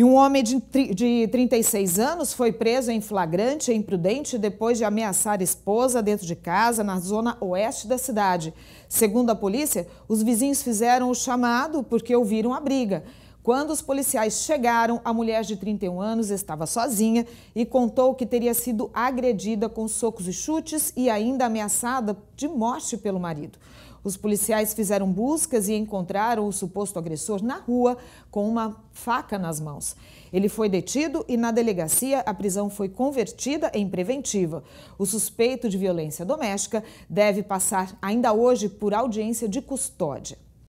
E um homem de, de 36 anos foi preso em flagrante e imprudente depois de ameaçar a esposa dentro de casa na zona oeste da cidade. Segundo a polícia, os vizinhos fizeram o chamado porque ouviram a briga. Quando os policiais chegaram, a mulher de 31 anos estava sozinha e contou que teria sido agredida com socos e chutes e ainda ameaçada de morte pelo marido. Os policiais fizeram buscas e encontraram o suposto agressor na rua com uma faca nas mãos. Ele foi detido e na delegacia a prisão foi convertida em preventiva. O suspeito de violência doméstica deve passar ainda hoje por audiência de custódia.